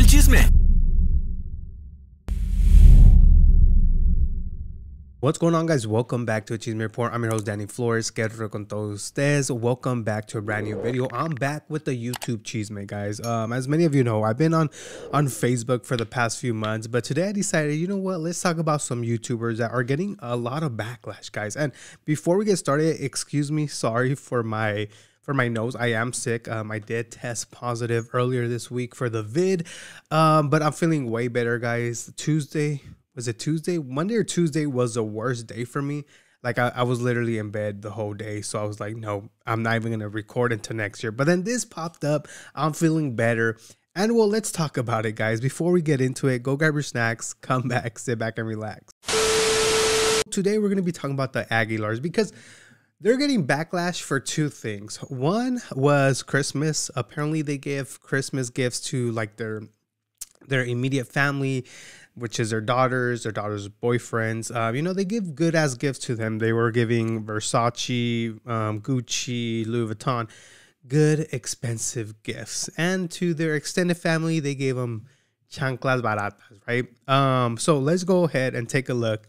el chisme. What's going on, guys? Welcome back to Chisme Report. I'm your host, Danny Flores. Que con todos ustedes. Welcome back to a brand new video. I'm back with the YouTube Chisme, guys. Um, as many of you know, I've been on on Facebook for the past few months, but today I decided, you know what? Let's talk about some YouTubers that are getting a lot of backlash, guys. And before we get started, excuse me, sorry for my for my nose. I am sick. Um, I did test positive earlier this week for the vid, um, but I'm feeling way better, guys. Tuesday was it Tuesday? Monday or Tuesday was the worst day for me. Like I, I was literally in bed the whole day. So I was like, no, I'm not even gonna record until next year. But then this popped up. I'm feeling better. And well, let's talk about it, guys. Before we get into it, go grab your snacks, come back, sit back, and relax. Today we're gonna be talking about the Aguilars because they're getting backlash for two things. One was Christmas. Apparently, they give Christmas gifts to like their their immediate family which is their daughters, their daughters' boyfriends. Uh, you know, they give good ass gifts to them. They were giving Versace, um, Gucci, Louis Vuitton, good expensive gifts. And to their extended family, they gave them chanclas baratas, right? Um, so let's go ahead and take a look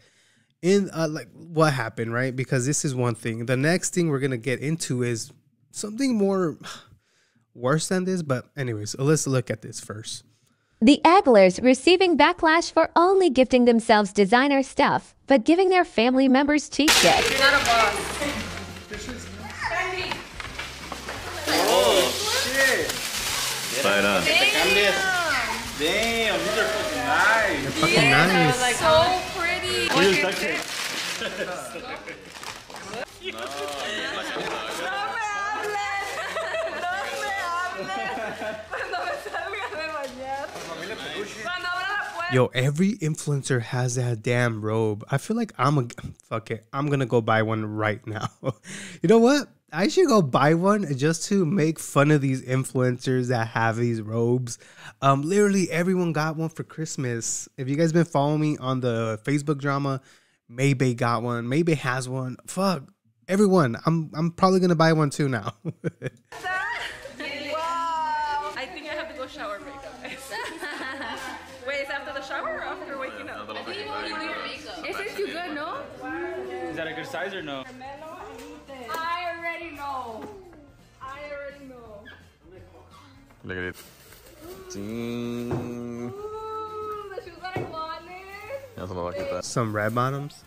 in uh, like what happened, right? Because this is one thing. The next thing we're gonna get into is something more worse than this. But anyways, let's look at this first. The Aguilars receiving backlash for only gifting themselves designer stuff, but giving their family members cheap gifts. You're not a boss. Oh, shit. Fire up. Damn. Damn, these are fucking nice. They're fucking nice. Like, so pretty. Use duct tape. Yo, every influencer has that damn robe. I feel like I'm a fuck it. I'm gonna go buy one right now. you know what? I should go buy one just to make fun of these influencers that have these robes. Um, literally everyone got one for Christmas. If you guys been following me on the Facebook drama, Maybe got one. Maybe has one. Fuck everyone. I'm I'm probably gonna buy one too now. Wow. I think I have to go shower makeup. Wait, is after the shower or after waking up? It fits you good, no? Is that a good size or no? Look at it. Ding. Ooh, the shoes that I wanted. Ya se lo va a quitar. Some red bottoms.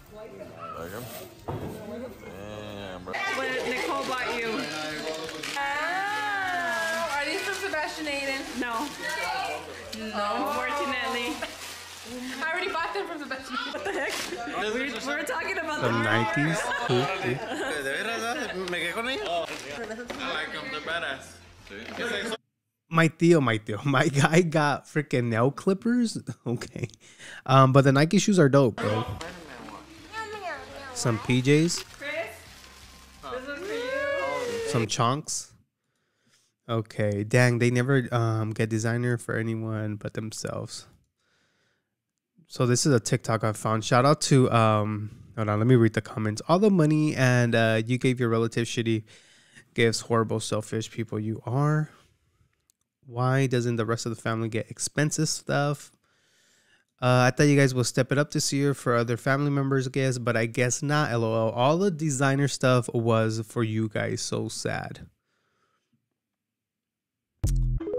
Okay. Damn, bro. What Nicole bought you. Oh, are these from Sebastian Aiden? No. No, unfortunately. I already bought them from Sebastian What the heck? We're, we're talking about the Nikes. Cool, cool. ¿De veras? ¿Me quedé con ellos? I like them, they're badass. My Theo, my Theo, my guy got freaking nail clippers. Okay, um, but the Nike shoes are dope, bro. Some PJs, some chunks. Okay, dang, they never um get designer for anyone but themselves. So this is a TikTok I found. Shout out to um. Hold on, let me read the comments. All the money and uh, you gave your relative shitty gifts. Horrible, selfish people you are. Why doesn't the rest of the family get expensive stuff? Uh, I thought you guys will step it up this year for other family members, I guess, but I guess not. LOL. All the designer stuff was for you guys. So sad.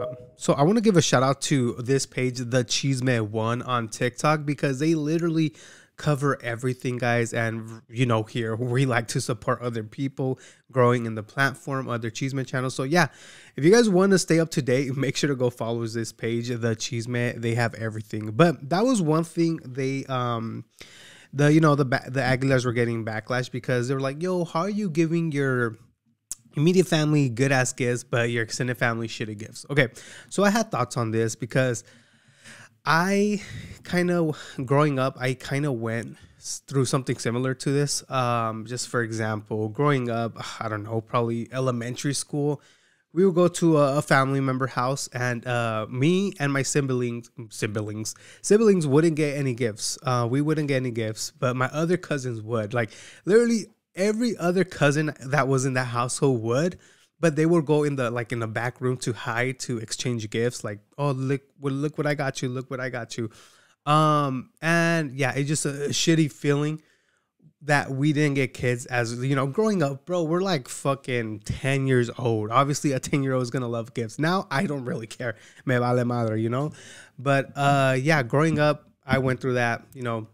Um, So I want to give a shout out to this page, the Cheeseman One on TikTok, because they literally cover everything, guys. And you know, here we like to support other people growing in the platform, other Cheeseman channels. So yeah, if you guys want to stay up to date, make sure to go follow this page, the Cheeseman. They have everything. But that was one thing they um the you know the the Aguilars were getting backlash because they were like, "Yo, how are you giving your immediate family good ass gifts, but your extended family shitty gifts. Okay, so I had thoughts on this because I kind of growing up, I kind of went through something similar to this. Um, just for example, growing up, I don't know, probably elementary school, we would go to a, a family member house, and uh, me and my siblings, siblings, siblings wouldn't get any gifts. Uh, we wouldn't get any gifts, but my other cousins would. Like literally, every other cousin that was in that household would. But they would go in the like in the back room to hide to exchange gifts like oh look well, look what i got you look what i got you. Um and yeah it's just a, a shitty feeling that we didn't get kids as you know growing up bro we're like fucking 10 years old. Obviously a 10 year old is gonna love gifts. Now i don't really care. Me vale madre you know? But uh yeah growing up i went through that you know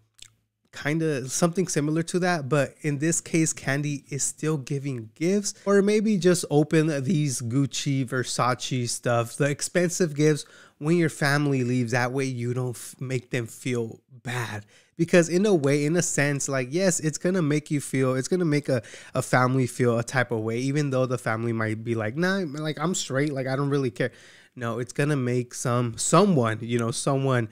kind of something similar to that but in this case candy is still giving gifts or maybe just open these gucci versace stuff the expensive gifts. When your family leaves that way you don't make them feel bad. Because in a way in a sense like yes it's gonna make you feel it's gonna make a, a family feel a type of way even though the family might be like nah like i'm straight like i don't really care. No it's gonna make some someone you know someone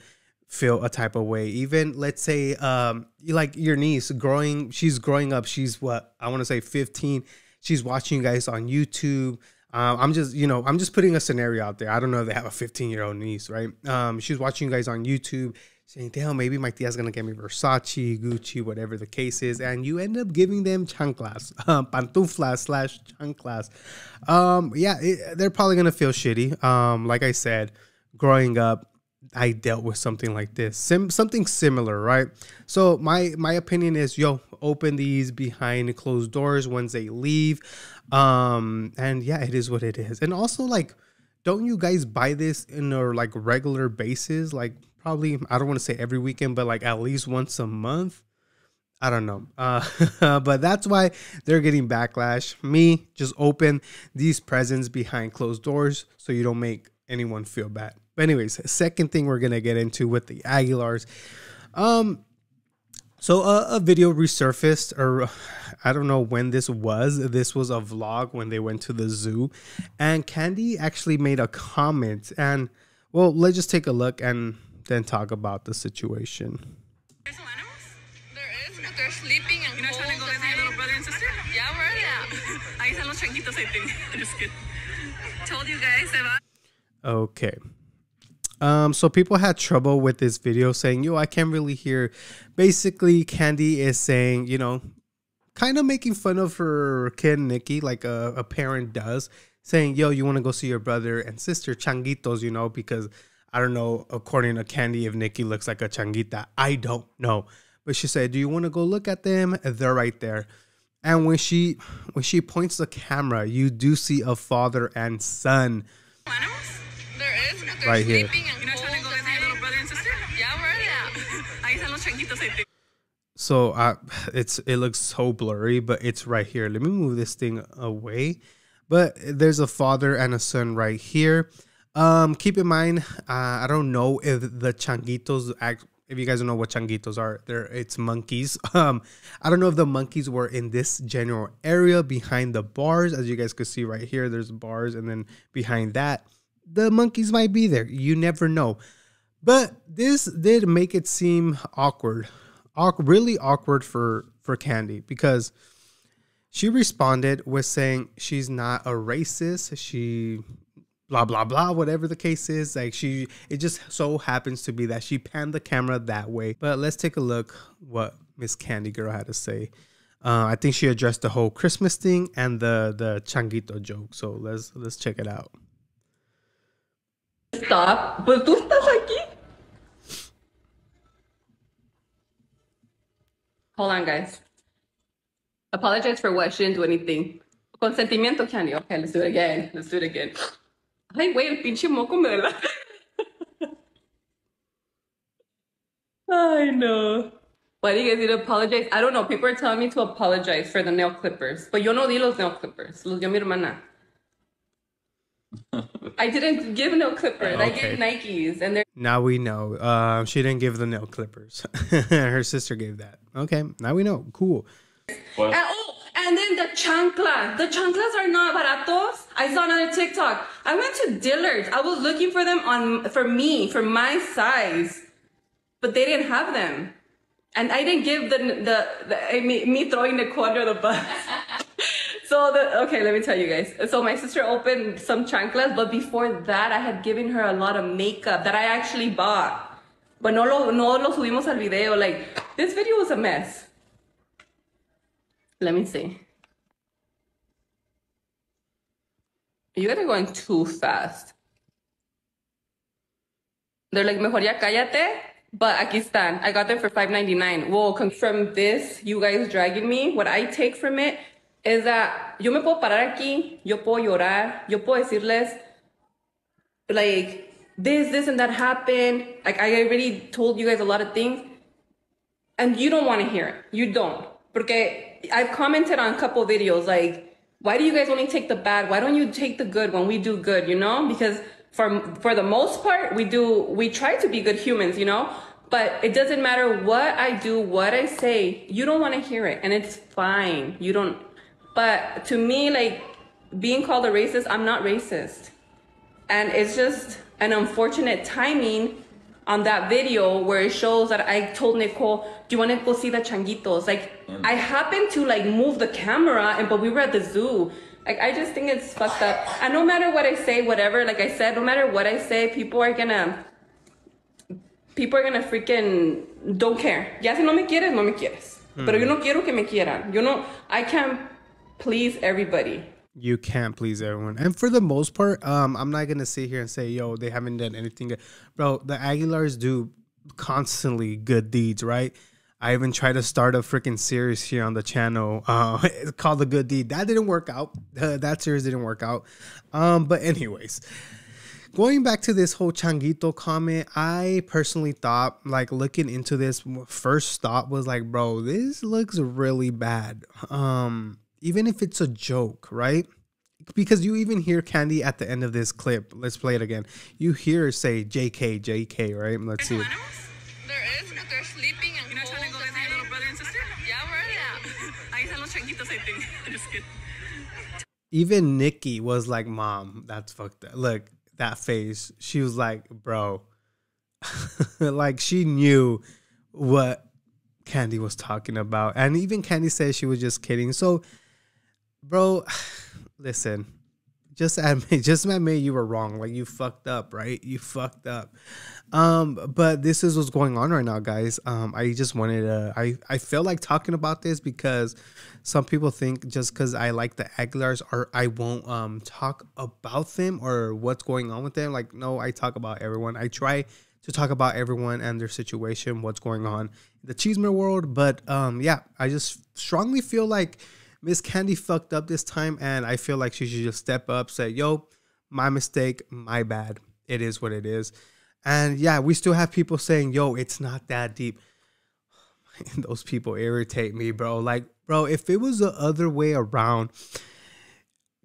feel a type of way. Even let's say um like your niece growing she's growing up she's what i want to say 15 she's watching you guys on youtube. Um, i'm just you know i'm just putting a scenario out there. I don't know if they have a 15 year old niece right? Um she's watching you guys on youtube saying damn maybe my tia's gonna get me versace gucci whatever the case is and you end up giving them chanclas um, pantuflas slash chanclas. Um yeah it, they're probably gonna feel shitty. Um like i said growing up I dealt with something like this, Sim- something similar, right? So my my opinion is, yo, open these behind closed doors once they leave, um, and yeah, it is what it is. And also, like, don't you guys buy this in a like regular basis? Like, probably I don't want to say every weekend, but like at least once a month. I don't know. Uh, but that's why they're getting backlash. Me, just open these presents behind closed doors so you don't make anyone feel bad. But anyways, second thing we're gonna get into with the Aguilars. Um, so a, a video resurfaced, or I don't know when this was. This was a vlog when they went to the zoo, and Candy actually made a comment. And well, let's just take a look and then talk about the situation. There's no animals? There is, but they're sleeping and You're not trying to go visit your little brother and sister? Yeah, we're yeah. Ahí están los changuitos, I think. I'm just kidding. Told you guys, se va. Okay. Um, so people had trouble with this video saying, yo, I can't really hear. Basically, Candy is saying, you know, kind of making fun of her kid Nikki, like a, a parent does, saying, yo, you want to go see your brother and sister, changuitos, you know, because I don't know, according to Candy, if Nikki looks like a changuita. I don't know. But she said, do you want to go look at them? They're right there. And when she when she points the camera, you do see a father and son? There is, but they're Right here. sleeping and You're not trying to go visit your little brother and sister? Yeah, we're yeah. Ahí están los changuitos, I. So uh, it's it looks so blurry, but it's right here. Let me move this thing away. But there's a father and a son right here. Um, keep in mind, uh, I don't know if the changuitos act. If you guys don't know what changuitos are, they're it's monkeys. Um, I don't know if the monkeys were in this general area behind the bars, as you guys could see right here. There's bars, and then behind that, the monkeys might be there. You never know. But this did make it seem awkward, really awkward for for Candy because she responded with saying she's not a racist. She blah blah blah whatever the case is like she it just so happens to be that she panned the camera that way but let's take a look what miss candy girl had to say uh, i think she addressed the whole christmas thing and the the changuito joke so let's let's check it out Stop. Pues tú estás aquí. Hold on, guys. Apologize for what? She didn't do anything. Consentimiento, Candy. Okay, let's do it again. Let's do it again. Ay, güey, el pinche moco me. Ay, no. Why do you guys need to apologize? I don't know. People are telling me to apologize for the nail clippers. But yo no di los nail clippers. Los dio mi hermana. I didn't give no clippers. I Okay. gave Nikes. And they're now we know uh, she didn't give the nail clippers her sister gave that okay now we know cool And, oh, and then the chanclas. The chanclas are not baratos. I saw another TikTok. I went to Dillard's. I was looking for them on for me, for my size, but they didn't have them. And I didn't give the the, the me, me throwing the quarter under the bus. so the okay, let me tell you guys. So my sister opened some chanclas, but before that, I had given her a lot of makeup that I actually bought. But no lo no lo subimos al video. Like this video was a mess. Let me see. You guys are going too fast. They're like, mejor ya cállate. But aquí están. I got them for $5.99. Well, this, you guys dragging me, what I take from it is that yo me puedo parar aquí, yo puedo llorar, yo puedo decirles, like, this, this, and that happened. Like, I already told you guys a lot of things. And you don't want to hear it. You don't. Porque I've commented on a couple videos, like, why do you guys only take the bad? Why don't you take the good when we do good, you know? Because for, for the most part, we do, we try to be good humans, you know? But it doesn't matter what I do, what I say, you don't want to hear it. And it's fine. You don't, but to me, like, being called a racist, I'm not racist. And it's just an unfortunate timing on that video where it shows that I told Nicole, "Do you want to go see the changuitos?" Like mm. I happened to like move the camera, and but we were at the zoo. Like I just think it's fucked up. And no matter what I say, whatever, like I said, no matter what I say, people are gonna, people are gonna freaking don't care. Ya si no me quieres, no me quieres. Pero yo mm. no quiero que me quieran. Yo no, I can't please everybody. You can't please everyone. And for the most part, um, I'm not gonna sit here and say, yo, they haven't done anything good. Bro, the Aguilars do constantly good deeds, right? I even tried to start a freaking series here on the channel. Uh, called The Good Deed. That didn't work out. Uh, that series didn't work out. Um, but anyways, going back to this whole changuito comment, I personally thought, like looking into this, first thought was like, bro, this looks really bad. Um, even if it's a joke, right? Because you even hear Candy at the end of this clip. Let's play it again. You hear her say JK, JK, right? Let's see it. There is, but they're sleeping and You're not trying to go cold visit your little brother and sister? Yeah, we're yeah. Ahí están los changuitos, I think. I'm just kidding. Even Nikki was like, Mom, that's fucked up. Look, that face. She was like, Bro. like she knew what Candy was talking about. And even Candy said she was just kidding. So, bro, listen, just admit, just admit me you were wrong. Like you fucked up, right? You fucked up. Um, but this is what's going on right now, guys. Um, I just wanted to. I I feel like talking about this because some people think just because I like the Aguilars or I won't um talk about them or what's going on with them. Like no, I talk about everyone. I try to talk about everyone and their situation, what's going on in the Cheeseman world. But um, yeah, I just strongly feel like Miss Candy fucked up this time, and I feel like she should just step up, say, "Yo, my mistake, my bad. It is what it is." And yeah, we still have people saying, "Yo, it's not that deep." Those people irritate me, bro. Like, bro, if it was the other way around,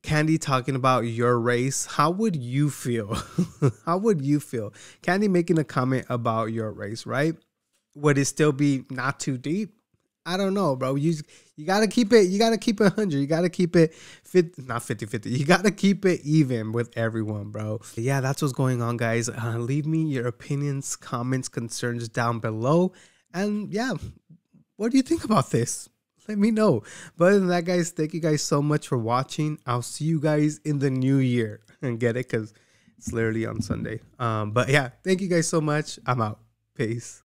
Candy talking about your race, how would you feel? how would you feel? Candy making a comment about your race, right? Would it still be not too deep? I don't know, bro. You you gotta keep it. You gotta keep it hundred. You gotta keep it fit, not 50-50. You gotta keep it even with everyone, bro. Yeah, that's what's going on, guys. Uh, leave me your opinions, comments, concerns down below, and yeah, what do you think about this? Let me know. But other than that, guys, thank you guys so much for watching. I'll see you guys in the new year and get it because it's literally on Sunday. Um, but yeah, thank you guys so much. I'm out. Peace.